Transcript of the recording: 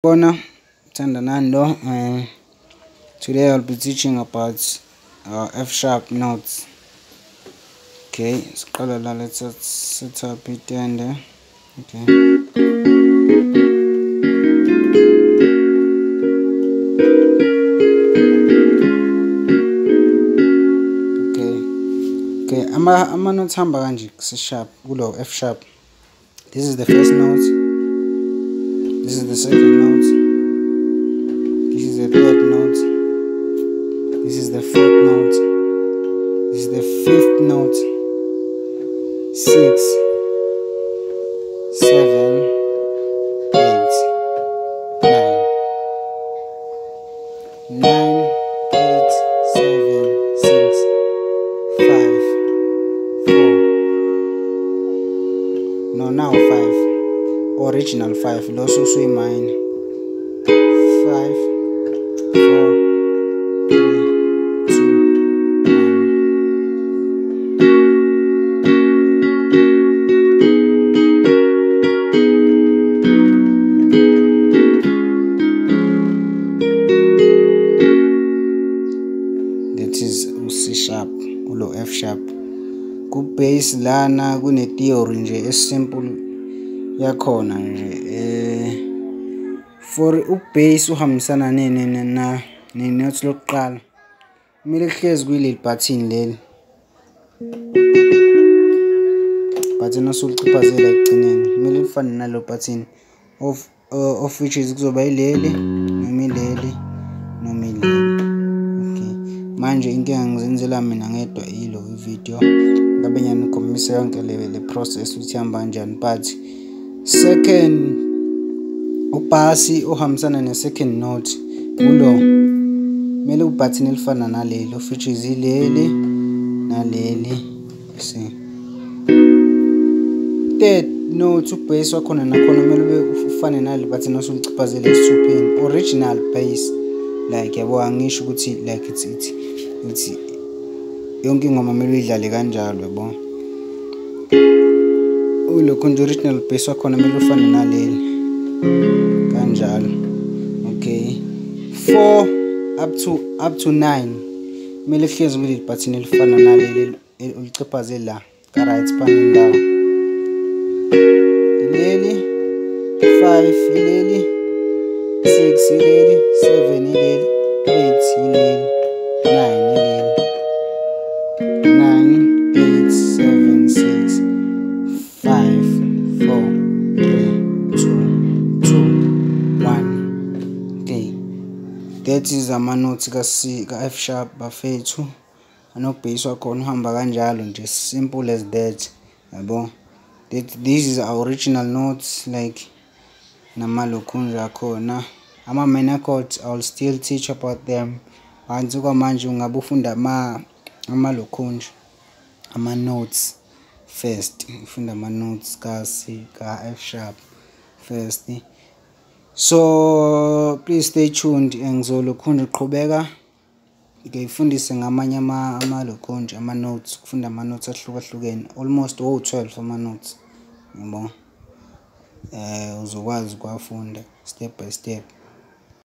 Bona Tandanando uh, today I'll be teaching about uh, F sharp notes. Okay siqala la let's set up itende okay. Okay okay ama ama notes hamba kanje si sharp kulo F sharp this is the first note second note this is the third note this is the fourth note this is the fifth note six. Seven. Eight. Nine. Nine. Eight. Seven. Six. Five. Four. No now five original five loso three two one. That is u-C sharp ulo F sharp. Ku bass lana kune theory nje esimple yakhona nje eh for u-bass uhambisana nini na nenotes lokuqala kumele kuhlezi kuyileli button leli. Button osulichiphazela ekugcineni kumele lifane nalo button of uh, of which is kuzoba yileli noma ileli noma ileli. Okay. Manje inkinga ngizenzela mina ngedwa ilo ivideo ngabe ngiyanikhombisa yonke le, le process ukuthi ihamba kanjani but second ubhasi ohambisana ne-second note kulo. Kumele ubhathini elifana naleli which is ileli naleli see. Third note ubase wakhona nakhona kumele ube ufane nale button osulichiphazele esithupheni. Original bass like yabo angisho ukuthi like it's it's yonke ingoma kumele uyidlale kanjalo yabo. Ulokhu nje original bass wakhona kumele ufane naleli kanjalo okay 4 up to up to 9 kumele kuhlezi kuleli button elifana naleli ulichiphaze la ka right panel indawo ileli 5 ileli 6 ileli 7 ileli 8 ileli that is ama-notes ka-C ka-F sharp bafethu. Anobass wakhona uhamba kanjalo nje simple as that yabo? That this is our original notes like namalokhunja akhona. Ama-minor chords i will still teach about them. Phansi kwamanje ungabe ufunda ama amalokhunja ama-notes first. Ufunda ama-notes ka-C ka-F sharp first. So please stay tuned ngizolokhunja uqhubeka ngifundise ngamanye amalokhunja ama-notes kufunda ama-notes ahlukahlukene almost owu-12 ama-notes yabo? Eh uzokwazi ukuwafunda step by step.